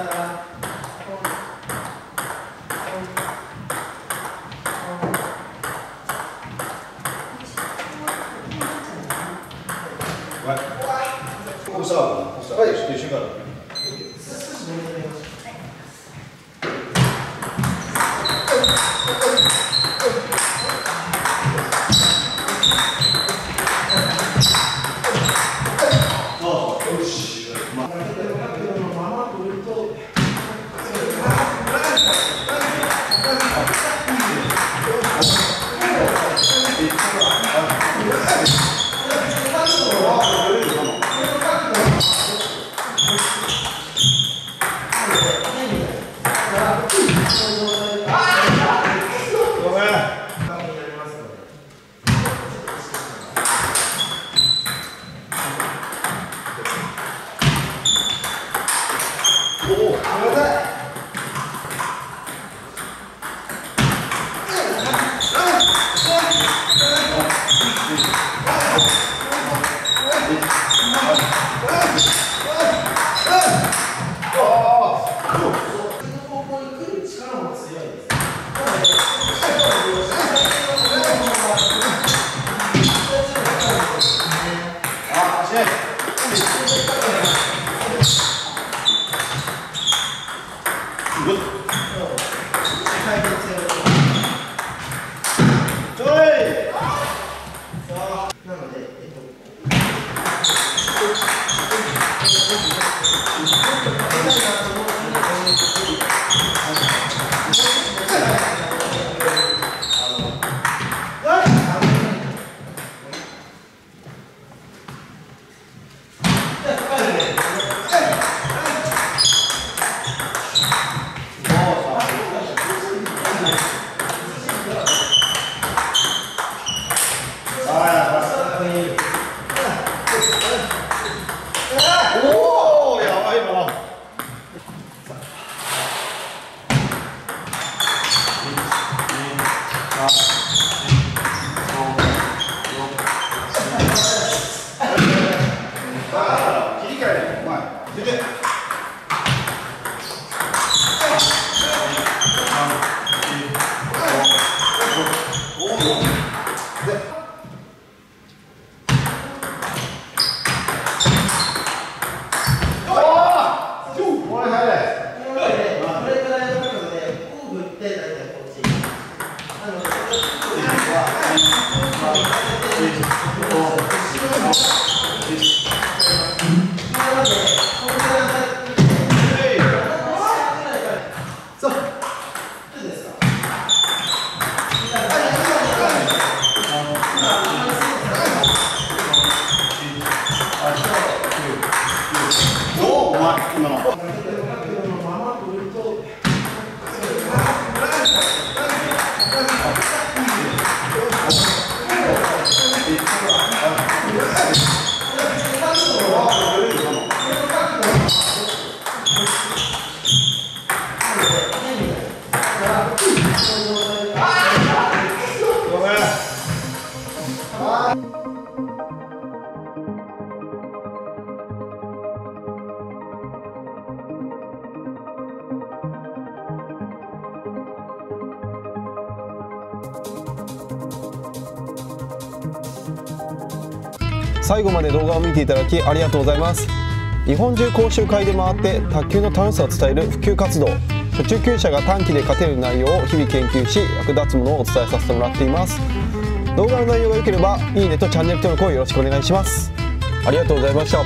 What? What's up? What's up? Hey, you should go. Yes. 最後まで動画を見ていただきありがとうございます。日本中講習会で回って卓球の楽しさを伝える普及活動。初中級者が短期で勝てる内容を日々研究し役立つものをお伝えさせてもらっています。動画の内容が良ければいいねとチャンネル登録をよろしくお願いします。ありがとうございました。